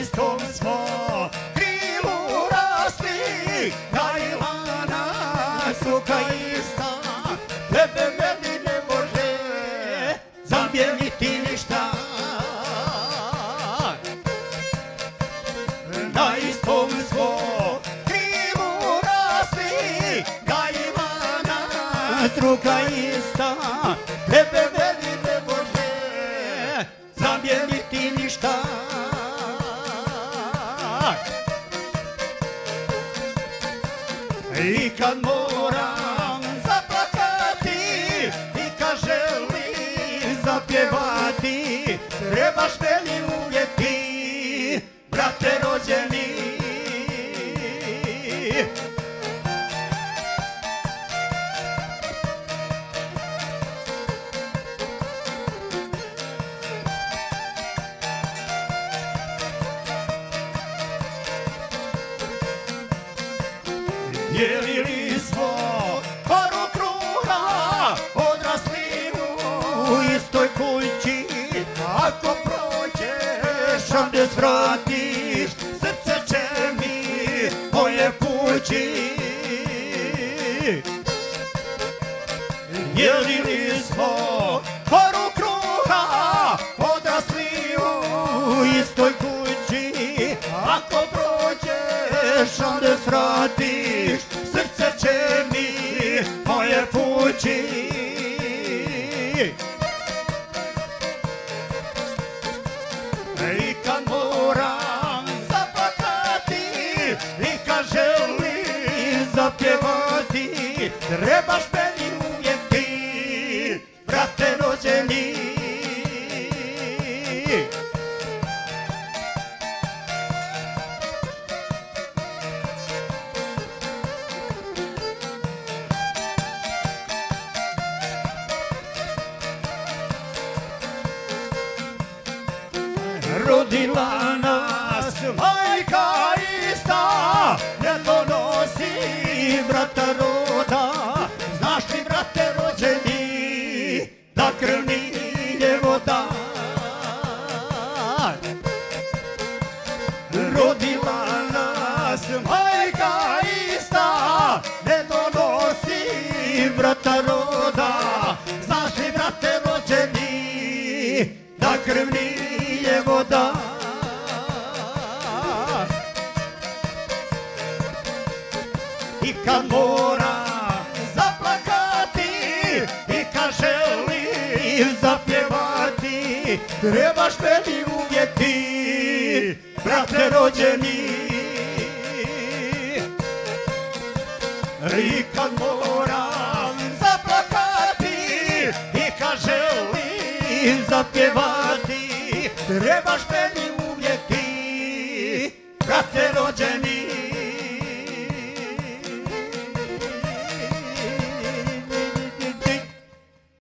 istom smo krilu rasli, Kajlana suka ista, tebe meni ne može zamijeniti ništa. Na istom smo krilu rasli, Kajlana struka ista, tebe meni I kad moram zaplakati i kad želim zapjevati, trebaš meni uvijek ti, brate rođeni. Dijelili smo paru kruha, odrasli u istoj kući. Ako prođeš, ovdje svratiš, srce će mi moje pući. Dijelili smo paru kruha, odrasli u istoj kući. Ako prođeš, onda svratiš, srce će mi moje pući. I kad moram zaplakati, i kad želim zapjevati, trebaš meni uvijek ti, brate. Rodila nas majka ista, ne donosi brata roda, znaš li brate rođeni, da krv nije voda. Rodila nas majka ista, ne donosi brata roda, voda. I kad mora zaplakati, i kad želim zapjevati, trebaš meni uvijek ti, brate rođeni. I kad moram zaplakati, i kad želim zapjevati, trebaš meni uvijek ti, brate rođeni.